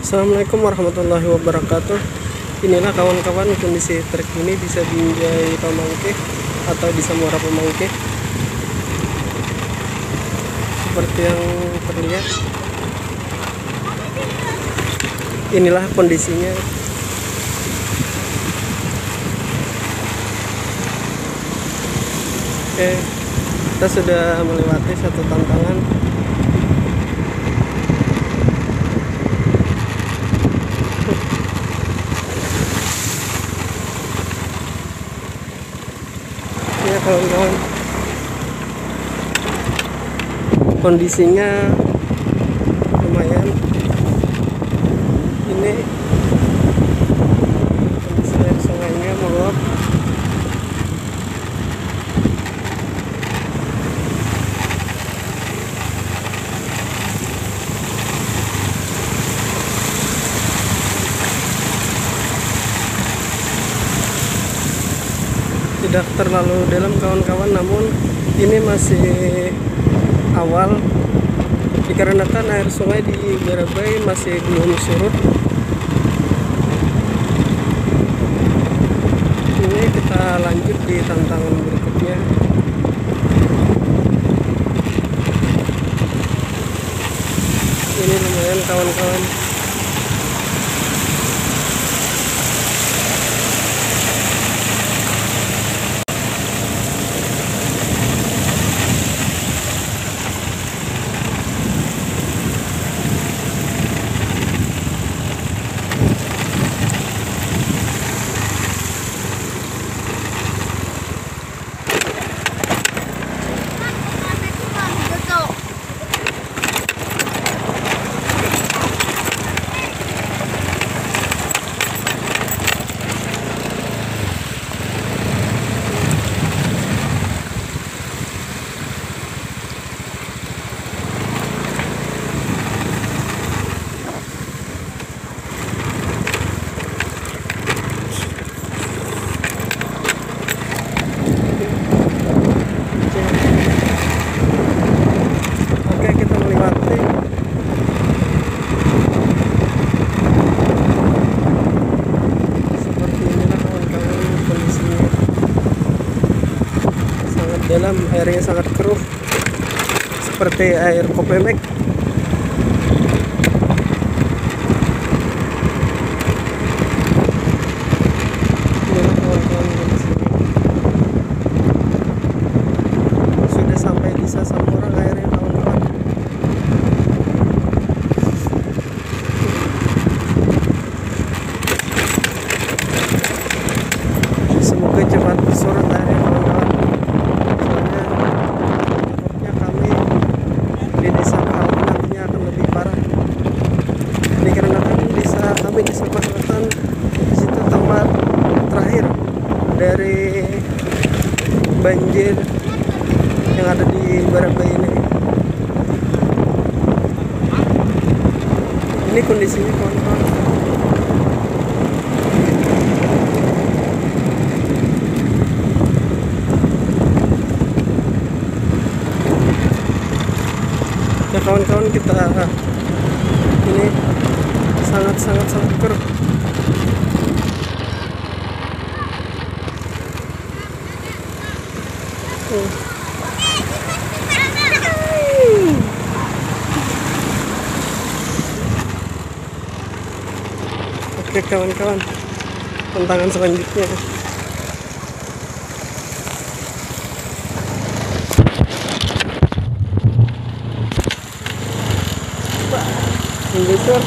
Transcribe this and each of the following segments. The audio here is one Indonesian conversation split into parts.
Assalamualaikum warahmatullahi wabarakatuh. Inilah kawan-kawan kondisi truk ini bisa Binjai Pamangke atau di Samora Pamangke Seperti yang terlihat Inilah kondisinya. Oke kita sudah melewati satu tantangan ya kawan-kawan kondisinya lumayan ini kondisi air sungainya meluap tidak terlalu dalam kawan-kawan. Namun ini masih awal. Dikarenakan air sungai di Barabai masih belum surut. Ini kita lanjut di tantangan berikutnya. Ini lumayan kawan-kawan Oke kita melewati Seperti inilah kawan-kawan kondisinya Sangat dalam, airnya sangat keruh Seperti air kopemek banjir yang ada di Barabai ini. Ini kondisinya kawan-kawan. Ya kawan-kawan kita ini sangat sangat sangat keruh. Oke kawan-kawan. Tantangan selanjutnya. Ini tuh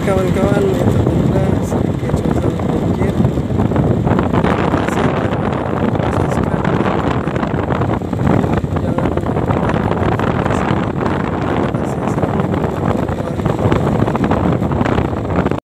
kawan-kawan itu